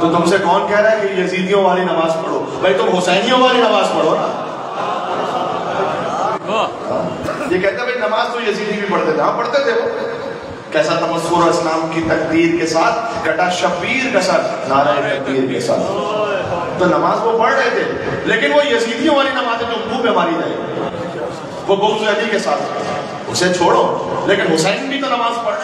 तो तुमसे कौन कह रहा है कि यजीदियों वाली नमाज़ पढ़ो? भाई, तुम हुसैनियों वाली नमाज़ पढ़ो ना। ये कहता भाई, नमाज़ तो यजीदी भी पढ़ते थे। हाँ पढ़ते थे वो। कैसा तमस्कुर इस्लाम की तकदीर के साथ, कटा शबीर के साथ, नारा तकदीर के साथ। तो नमाज़ वो पढ़ रहे थे, लेकिन वो यजीदियों वाली नमाज़ जो मुँह पे मारी जाए वो बुग्ज अली के साथ। उसे छोड़ो, लेकिन हुसैन भी तो नमाज़ पढ़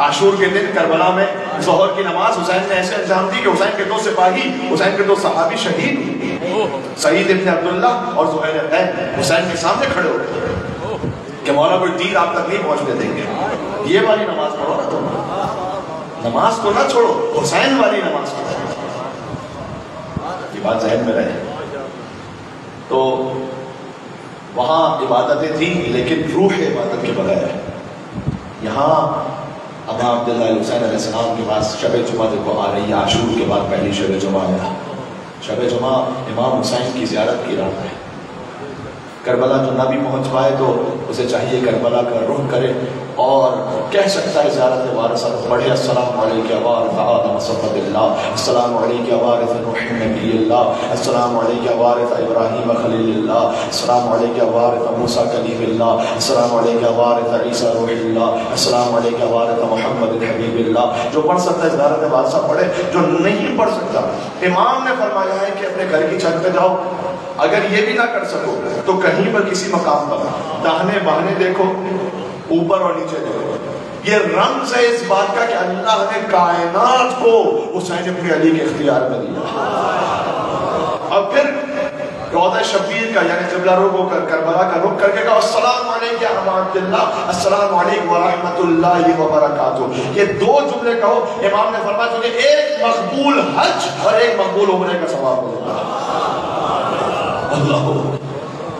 आशूर के दिन करबला में जोहर की नमाज़ हुसैन ने ऐसे अंजाम दी कि हुसैन के दो सिपाही हुसैन के दो सहाबी शहीद सईद इब्न अब्दुल्ला और जुहैर है हुसैन के सामने खड़े हो गए। कि मौला कोई तीर आप तक नहीं पहुँचने देंगे ये वाली नमाज़ पढ़ो ना तुम। नमाज़ को ना छोड़ो हुसैन वाली नमाज़ पढ़ो। ये बात जहन में रहे। तो वहाँ इबादतें थी लेकिन रूह इबादत के बगैर। यहाँ अबा अब्दुल्ला हुसैन के पास शब जुमा देखो आ रही है, आशूर के बाद पहली शब जुमा है। शब जुमा इमाम हुसैन की ज्यारत की रात है। करबला जो ना भी पहुँच पाए तो उसे चाहिए करबला का रुख करे। और कह सकता है ज़्यारत वारस पढ़े अलैका वारिस इब्राहीम अलैका वारिस, मूसा कलीमुल्लाह अस्सलाम ईसा रूहुल्लाह। अस्सलाम मोहम्मद हबीबुल्लाह। जो पढ़ सकता है ज़्यारत वारसा पढ़े जो नहीं पढ़ सकता, इमाम ने फरमाया है कि अपने घर की छत पे जाओ। अगर ये भी ना कर सको तो कहीं पर किसी मकाम पर। दाहने बाहने देखो, ऊपर और नीचे देखो। ये रम्ज है इस बात का कि अल्लाह ने कायनात को हुसैन अपने अली के इख्तियार में दिया। और फिर रौदा शबीर का, यानी किबला रुख होकर करबला का रुख करके कहा, अस्सलाम वालेकुम या अस्सलाम वालेकुम व रहमतुल्लाहि व बरकातुहू। ये दो जुमले कहो, इमाम ने फरमाया, तुझे एक मकबूल हज और एक मकबूल उम्रे का सवाब मिलेगा। अल्लाह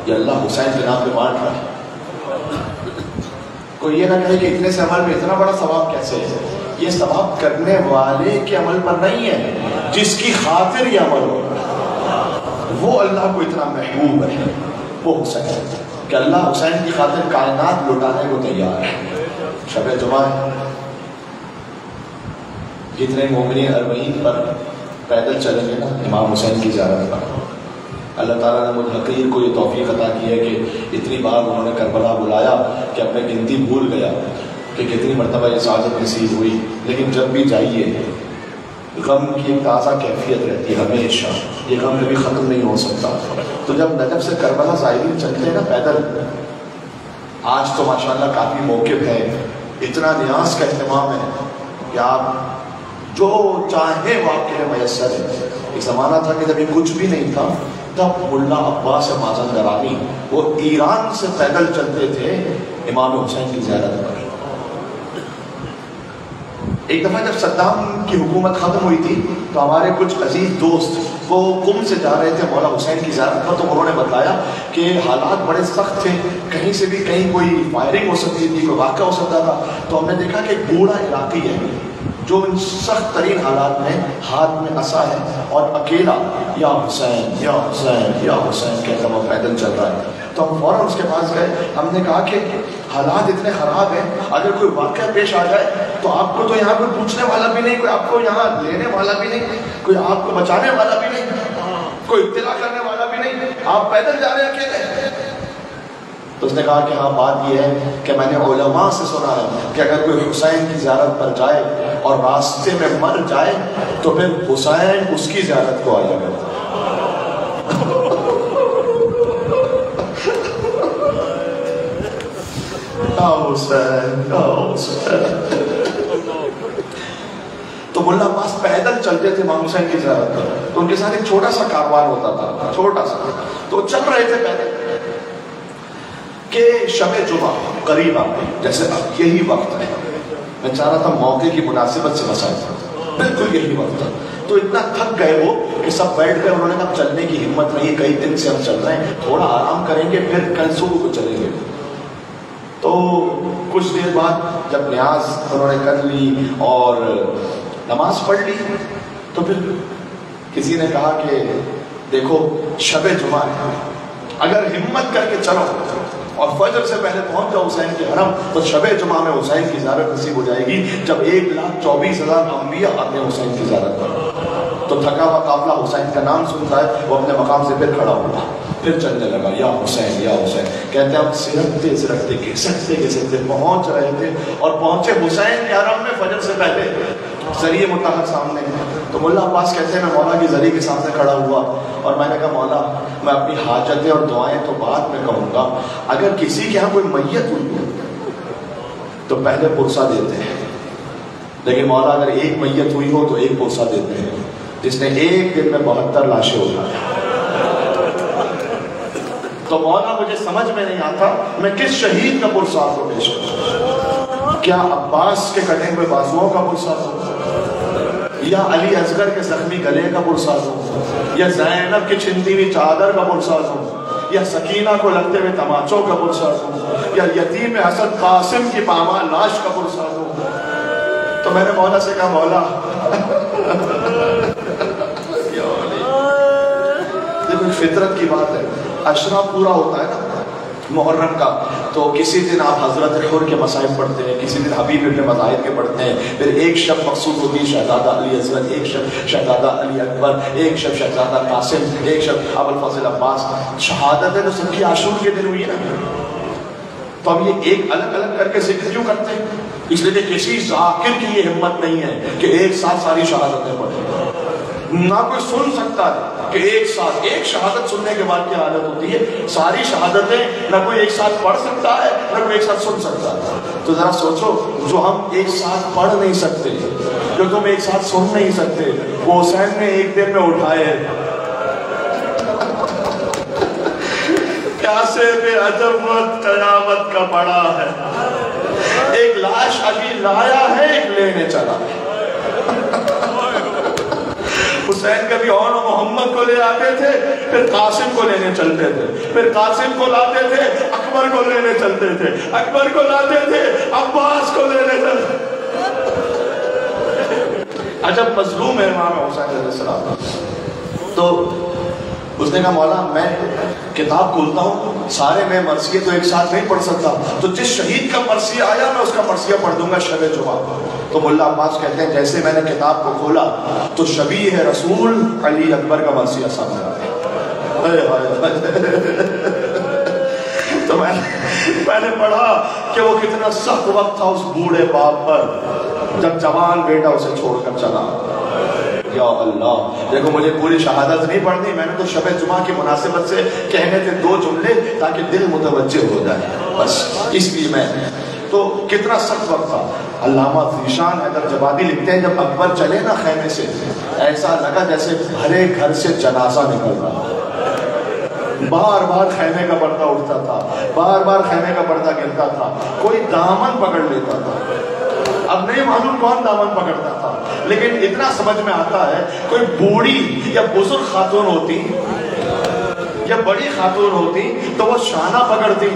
ये अल्लाह हुसैन के नाम पे बांट रहा है। कोई ये ना कहे कि इतने से अमल में इतना बड़ा सवाब कैसे है? ये सवाब करने वाले के अमल पर नहीं है, जिसकी खातिर ये अमल हो वो अल्लाह को इतना महबूब है, वो हुसैन कि अल्लाह हुसैन की खातिर कायनात लुटाने को तैयार है। शब जुमा जितने मोमिन अरबईन पर पैदल चलेंगे ना, इमाम हुसैन की ज़्यादा पर। अल्लाह ताला ने मुझ हकीर को ये तोफ़ी अता की है कि इतनी बार उन्होंने करबला बुलाया कि मैं गिनती भूल गया कि कितनी मरतबा ये साजत नसीब हुई। लेकिन जब भी जाइए, गम की एक ताज़ा कैफियत रहती है हमेशा। ये गम कभी ख़त्म नहीं हो सकता। तो जब नजब से करबला ज़ायरीन चलते हैं ना पैदल, आज तो माशाल्लाह काफ़ी मौके है। इतना न्यास का अहतमाम है कि आप जो चाहे वो आपके मैसर है। एक ज़माना था कि जब ये कुछ भी नहीं था तब मुल्ला अब्बास माजन दरानी, वो ईरान से पैदल चलते थे, इमाम हुसैन की ज्यारत पर। एक दफ़ा जब सद्दाम की हुकूमत ख़त्म हुई थी तो हमारे कुछ अज़ीज़ दोस्त, वो कुम से जा रहे थे मौला हुसैन की ज्यारत पर तो उन्होंने बताया कि हालात बड़े सख्त थे, कहीं से भी कहीं कोई फायरिंग हो सकती थी, कोई वाक़ हो सकता था। तो हमने देखा कि बूढ़ा इलाकी है जो इन सख्त तरीन हालात में हाथ में असा है और अकेला, या हुसैन या हुसैन या हुसैन कहता वो पैदल चल रहा है। तो हम फ़ौरन उसके पास गए। हमने कहा कि हालात इतने ख़राब हैं, अगर कोई वाक़ पेश आ जाए तो आपको तो यहाँ कोई पूछने वाला भी नहीं, कोई आपको यहाँ लेने वाला भी नहीं, कोई आपको बचाने वाला भी नहीं, कोई इतला करने वाला भी नहीं। आप पैदल जा रहे हैं अकेले। तो उसने कहा कि हाँ बात यह है कि मैंने उलमा से सुना है कि अगर कोई हुसैन की ज्यारत पर जाए और रास्ते में मर जाए तो फिर हुसैन उसकी ज्यारत को आया करता तो मुल्ला अब्बास पैदल चलते थे इमाम हुसैन की ज्यारत पर। तो उनके साथ एक छोटा सा कारोबार होता था, छोटा सा। तो चल रहे थे पैदल। के शब जुमा करीब आ गई जैसे अब यही वक्त है। मैं चाह रहा था मौके की मुनासिबत से बसाया बिल्कुल यही वक्त था। तो इतना थक गए वो कि सब बैठ गए, उन्होंने कहा चलने की हिम्मत नहीं कई दिन से हम चल रहे हैं, थोड़ा आराम करेंगे, फिर कल सुबह को चलेंगे। तो कुछ देर बाद जब न्याज उन्होंने कर ली और नमाज़ पढ़ ली तो फिर किसी ने कहा कि, देखो शब जुमा है। अगर हिम्मत करके चलो और फजर से पहले पहुँच जाओ हुसैन के हरम तो शब जुमा में हुसैन की ज्यारत नसीब हो जाएगी जब एक लाख चौबीस हज़ार अम्बिया हैं हुसैन की ज्यारत पर तो थका हुआ काफला हुसैन का नाम सुनता है, वो अपने मकाम से फिर खड़ा हुआ फिर चलने लगा, या हुसैन या हुसैन। कहते हम सिरकते सिरकते, घिसकते घिसकते पहुँच रहे थे। और पहुँचे हुसैन के हरम में फजर से पहले। ज़रिए मुतहर सामने तो मुल्ला अब्बास, कहते हैं, मैं मौला की ज़रिए के सामने खड़ा हुआ और मैंने कहा, मौला, मैं अपनी हाजतें और दुआएँ तो बाद में कहूँगा। अगर किसी के यहाँ कोई मैयत हुई हो तो पहले पुरसा देते हैं। लेकिन मौला, अगर एक मैयत हुई हो तो एक पुरसा देते हैं। जिसने एक दिन में बहत्तर लाशें उठाई। तो मौला, मुझे समझ में नहीं आता, मैं किस शहीद का पुरसा आपको पेश करूँ? क्या अब्बास के कटे हुए बाजुओं का पुरसा दूँ या अली असगर के जख्मी गले का पुरसा दूँ या जैनब की छिंदी हुई चादर का पुरसा दूँ या सकीना को लगते हुए तमाचों का पुरसा दूँ या यतीम हसन कासिम की पामा लाश का पुरसा दूँ तो मैंने मौला से कहा, मौला देखो फितरत की बात है। अशरा पूरा होता है ना? मुहर्रम का। तो किसी दिन आप हज़रत खुर के मसाइब पढ़ते हैं, किसी दिन हबीब इब्न मजाहिद के पढ़ते हैं, फिर एक शब मकसूद होती है, शहजादा अली असगर एक शब शहजादा अली अकबर, एक शब शहजादा कासिम, एक शब अबुल फजल अब्बास। शहादत है तो सबकी आशूर के दिन हुई ना। तो हम ये एक अलग अलग करके ज़िक्र क्यों करते हैं? इसलिए किसी जाकिर की ये हिम्मत नहीं है कि एक साथ सारी शहादतें पढ़े ना कोई सुन सकता है कि एक साथ, एक शहादत सुनने के बाद क्या हालत होती है? सारी शहादतें ना कोई एक साथ पढ़ सकता है, ना कोई एक साथ सुन सकता है। तो जरा सोचो, जो हम एक साथ पढ़ नहीं सकते, जो तुम एक साथ सुन नहीं सकते, वो हुसैन ने एक दिन में उठाए। जनासे पे अजब कयामत का पड़ा है। एक लाश अभी लाया है, एक लेने चला। हुसैन कभी और मोहम्मद को ले आते थे, फिर कासिम को लेने चलते थे। फिर कासिम को लाते थे, अकबर को लेने चलते थे। अकबर को लाते थे, अब्बास को लेने चलते अजब मजलूम है इमाम हुसैन तो उसने कहा, मौला, मैं किताब खोलता हूँ, सारे मैं मरसिए तो एक साथ नहीं पढ़ सकता। तो जिस शहीद का मरसिया आया, मैं उसका मरसिया पढ़ दूँगा शब जुमा तो मुल्ला अब्बास कहते हैं, जैसे मैंने किताब को खोला तो शबी है रसूल, अली अकबर का मरसिया सामने तो मैंने मैंने पढ़ा कि वो कितना सख्त वक्त था उस बूढ़े बाप पर, जब जवान बेटा उसे छोड़कर चला। या अल्लाह। देखो, मुझे पूरी शहादत नहीं पढ़नी, मैंने तो शब जुमा की मुनासिबत से कहने थे दो जुमले ताकि दिल मुतवजह हो जाए। बस, इसलिए मैं तो कितना सख्त वक्त था। अल्लामा जीशान अगर जवाबी लिखते हैं, जब अकबर चले ना खेमे से, ऐसा लगा जैसे भरे घर से जनाजा निकल रहा बार बार खेमे का पर्दा उठता था बार बार खेमे का पर्दा गिरता था, कोई दामन पकड़ लेता था। अब नहीं मालूम कौन दामन पकड़ता था। लेकिन इतना समझ में आता है, कोई बूढ़ी या बुज़ुर्ग खातून होती, या बड़ी खातून होती तो वो शाना पकड़ती।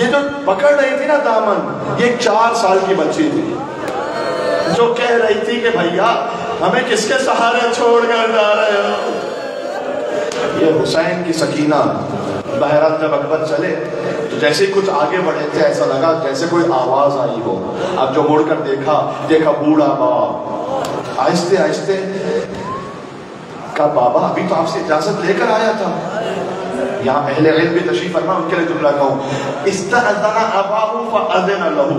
ये जो पकड़ रही थी ना दामन, ये चार साल की बच्ची थी। जो कह रही थी कि भैया, हमें किसके सहारे छोड़कर जा रहे हो? ये हुसैन की सकीना। बहरहाल जब अकबर चले तो जैसे ही कुछ आगे बढ़े थे ऐसा लगा जैसे कोई आवाज़ आई हो। अब जो मुड़कर देखा देखा बूढ़ा बाप। आहिस्ते आहिस्ते, का बाबा अभी तो आपसे इजाज़त लेकर आया था। यहाँ पहले इल्म भी तशरीफ़ फरमा, उनके लिए जुमला कहूँ इस्तना अबाहू फअज़न लहू।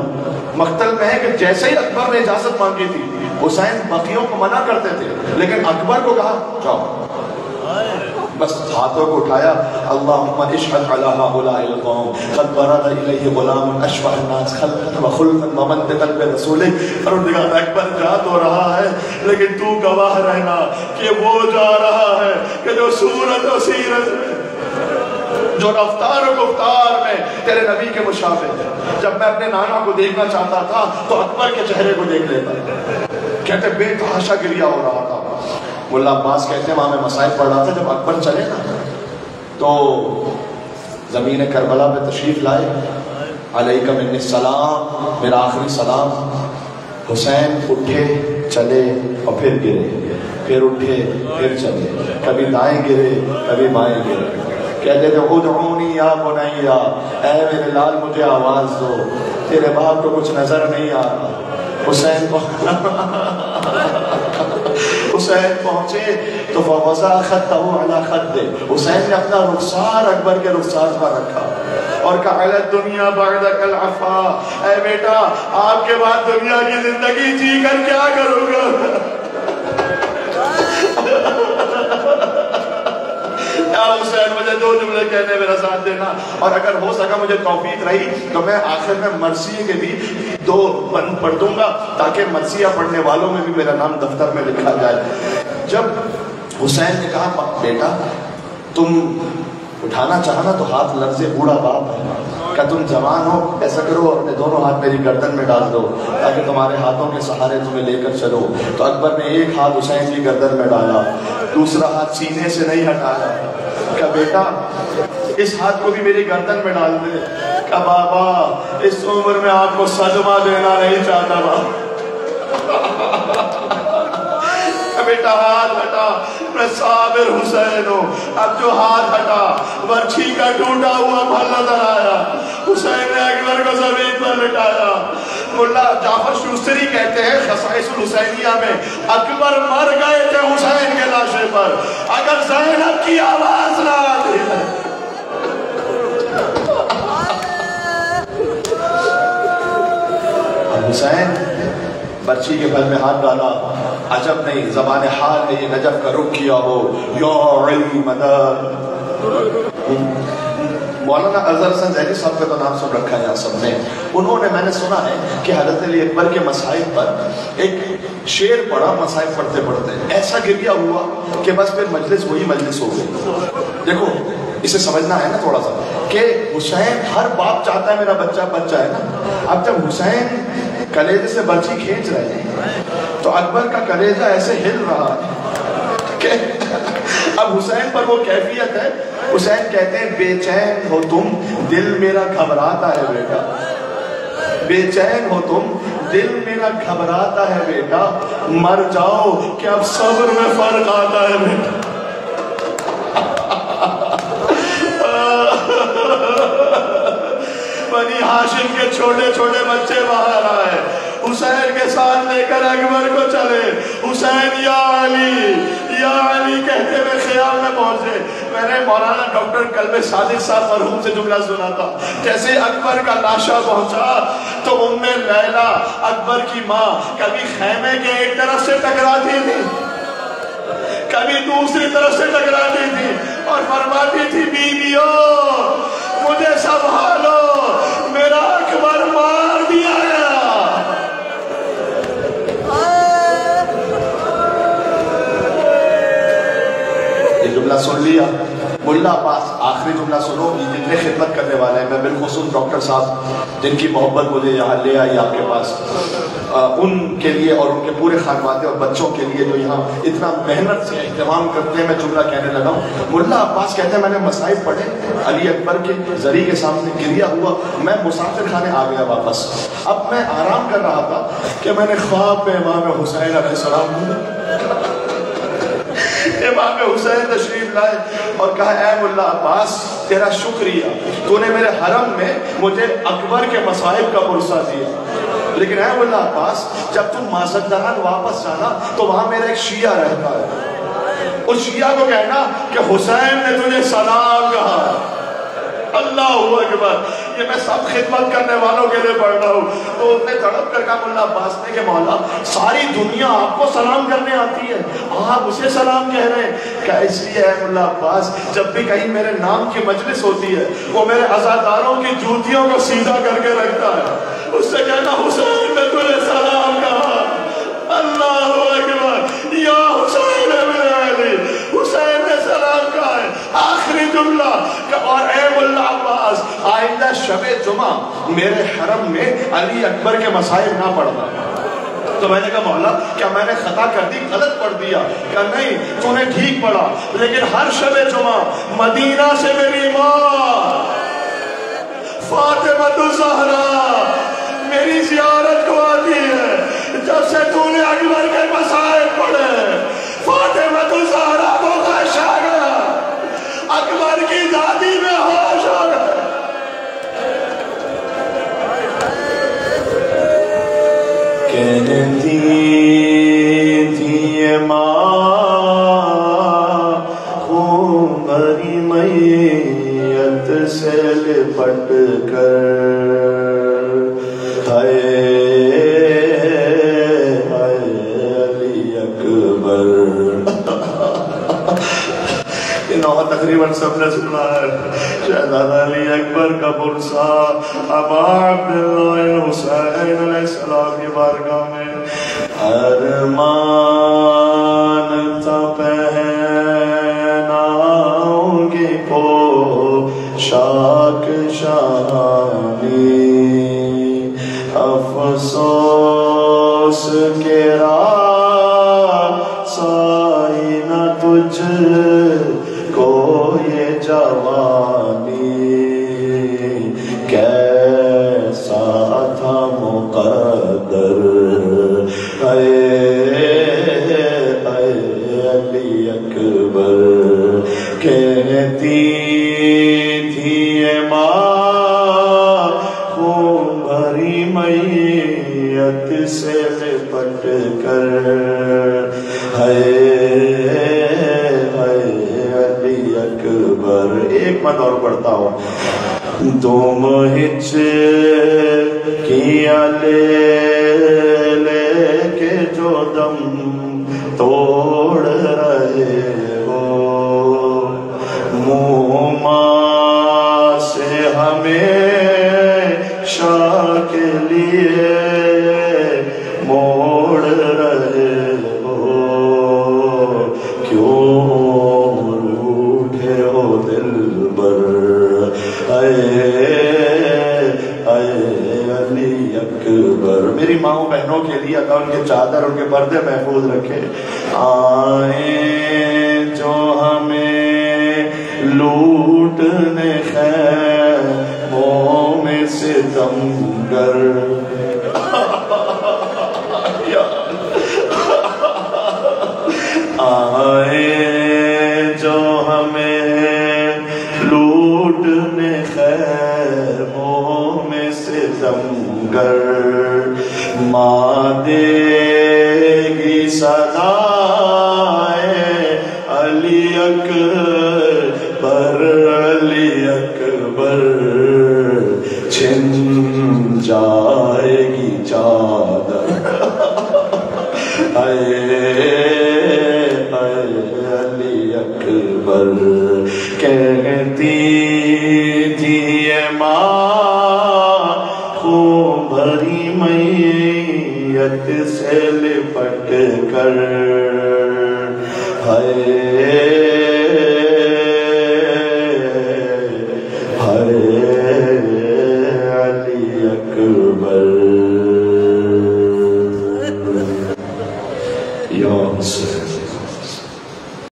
मकतल में है कि जैसे ही अकबर ने इजाज़त मांगी थी, हुसैन बकियों को मना करते थे, लेकिन अकबर को कहा, जाओ। बस हाथों को उठाया, अल्लाहुम्मा इशहद अकबर, जा तो रहा है, लेकिन तू गवाह रहना कि वो जा रहा है, कि जो सूरत और सीरत, जो रफ्तार और गुफ्तार में तेरे नबी के मुशाबे है। जब मैं अपने नाना को देखना चाहता था तो अकबर के चेहरे को देख लेता। कहते, बेतहाशा गिरिया हो रहा था। मुल्ला अब्बास कहते हैं, वहाँ मैं मसाइल पढ़ रहा था, जब अकबर चले ना तो ज़मीन करबला पे तशरीफ़ लाए। अलैकम सलाम, मेरा आखिरी सलाम। हुसैन उठे, चले और फिर गिरे। फिर उठे, फिर चले। कभी दाएँ गिरे, कभी बाएँ गिरे। कहते थे खुद उदऊनी या बुनैया, ऐ मेरे लाल, मुझे आवाज़ दो। तेरे बाप को कुछ नज़र नहीं आ रहा। हुसैन हुसैन पहुँचे तो वजा खत दे हुसैन ने अपना रुखसार अकबर के रुखसार पर रखा और कहा दुनिया कल अफा ए बेटा, आपके बाद दुनिया की ज़िंदगी जी कर क्या करूँगा? हुसैन मुझे दो जुमले कहने मेरा साथ देना। और अगर हो सका मुझे तौफीक रही तो मैं आखिर में मरसी के भी दो बंद पढ़ दूँगा, ताकि मरसिया पढ़ने वालों में भी मेरा नाम दफ्तर में लिखा जाए। जब हुसैन ने कहा बेटा, तुम उठाना चाहना तो हाथ लफ्जे बूढ़ा बाप है। क्या तुम जवान हो? ऐसा करो, अपने दोनों हाथ मेरी गर्दन में डाल दो, ताकि तुम्हारे हाथों के सहारे तुम्हें लेकर चलो। तो अकबर ने एक हाथ हुसैन की गर्दन में डाला, दूसरा हाथ सीने से नहीं हटाया। क्या बेटा, इस हाथ को भी मेरी गर्दन में डाल दे। क्या बाबा, इस उम्र में आपको सदमा देना नहीं चाहता बाबा बेटा, हाथ हटा साबिर हुसैन अब जो हाथ हटा बर्छी का टूटा हुआ हुसैन ने अकबर को ज़मीन पर लिटाया मुल्ला जाफ़र शूस्तरी कहते हैं हुसैनिया में, अकबर मर गए थे हुसैन के लाशे पर। अगर जैनब की आवाज़ बच्ची के बल में हाथ डाला। अजब नहीं, जबान हाल ने ये नजफ का रुख किया हो यो मदद। मौलाना अजहर हसन जैनी साहब का तो नाम सुन रखा है यहाँ सबने। उन्होंने, मैंने सुना है कि हज़रत अली अकबर के मसाइब पर एक शेर पड़ा मसाइब पढ़ते पढ़ते ऐसा गिरिया हुआ कि बस फिर मजलिस वही मजलिस हो गई। देखो, इसे समझना है ना थोड़ा सा कि हुसैन हर बाप चाहता है मेरा बच्चा बच्चा है ना। अब जब हुसैन कलेजे से बर्ची खींच रहे हैं। तो अकबर का कलेजा ऐसे हिल रहा है। कि अब हुसैन पर वो कैफियत है। हुसैन कहते हैं, बेचैन हो तुम, दिल मेरा घबराता है बेटा। बेचैन हो तुम, दिल मेरा घबराता है बेटा। मर जाओ, कि अब सब्र में फ़र्क आता है बेटा। हाशिम के छोटे छोटे बच्चे बाहर आए। हुसैन के साथ लेकर अकबर को चले। हुसैन, या अली या अली कहते हुए ख्याल में पहुँचे। मैंने मौलाना डॉक्टर कलबे सादिक साहब मरहूम से जुमला सुना था। जैसे अकबर का लाशा पहुँचा तो उम्मे लैला अकबर की माँ कभी खेमे के एक तरफ़ से टकराती थी, कभी दूसरी तरफ़ से टकराती थी और फरमाती थी, बीबियो, मुझे संभालो मेरा अकबर मार दिया गया ये जुमला सुन लिया मुल्ला अब्बास आखिरी जुमला सुनो जितने खिदमत करने वाले हैं। मैं बिलखसूस डॉक्टर साहब जिनकी मोहब्बत मुझे यहाँ ले आई आपके पास आ, उनके लिए और उनके पूरे खानवादे और बच्चों के लिए जो यहाँ इतना मेहनत से अहतमाम करते हैं मैं जुमला कहने लगा हूँ। मुल्ला अब्बास कहते हैं मैंने मसाइब पढ़े अली अकबर के ज़रिए के सामने गिरिया हुआ मैं मुसाफिर खाने आ गया वापस। अब मैं आराम कर रहा था कि मैंने ख्वाब में इमाम हुसैन सलाम इमाम हुसैन तशरीफ़ लाए। कहा है मुल्ला अब्बास, तेरा शुक्रिया। तूने मेरे हरम में मुझे अकबर के मसाहिब का पुरसा दिया। लेकिन है मुल्ला अब्बास, जब तुम मासदरान वापस जाना तो वहाँ मेरा एक शिया रहता है। उस शिया को कहना कि हुसैन ने तुझे सलाम कहा। अल्लाह अकबर। ये मैं सब खिदमत करने वालों के लिए पढ़ रहा हूँ। तो उसने तड़प कर कहा मुल्ला अब्बास ने कि मौला, सारी दुनिया आपको सलाम करने आती है। आप उसे सलाम कह रहे हैं। क्या इसलिए है मुल्ला अब्बास, जब भी कहीं मेरे नाम की मजलिस होती है, वो मेरे अजादारों की जूतियों को सीधा करके रखता है। उससे कहना, हुसैन ने तुझे सलाम कहा। अल्लाह या हुसैन इब्न अली हुसैन ने सलाम कहा है आखिरी जुमला। और अब्बास, आइंदा शबे जुमा, मेरे हरम में अली अकबर के मसाइब ना पढ़ना तो मैंने कहा, मौला, क्या मैंने खता कर दी, गलत पढ़ दिया? क्या नहीं, तूने ठीक पढ़ा, लेकिन हर शबे जुमा, मदीना से मेरी माँ फातिमा जहरा मेरी जियारत को आती है, जब से तूने अकबर के मसाइल पढ़े। फातिमा